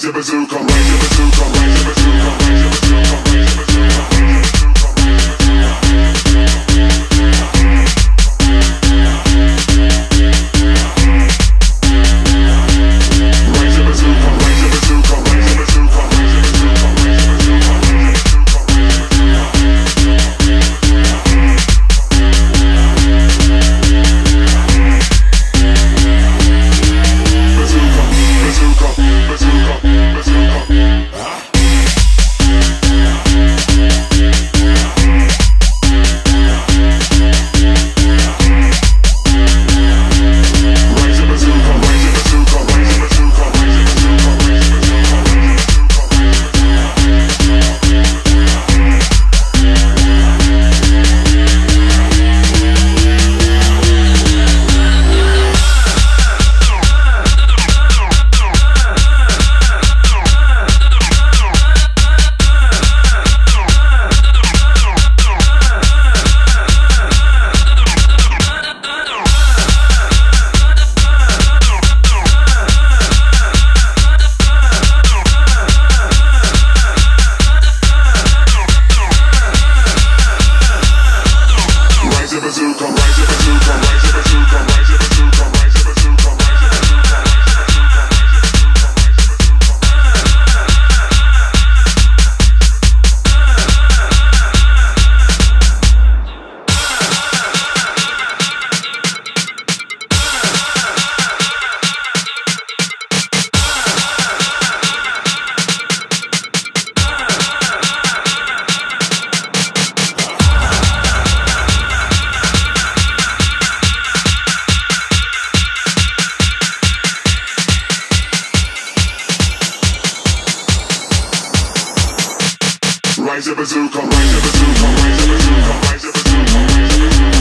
raise your bazooka, raise your bazooka. rise a bazooka, rise a bazooka, rise a bazooka, rise a bazooka.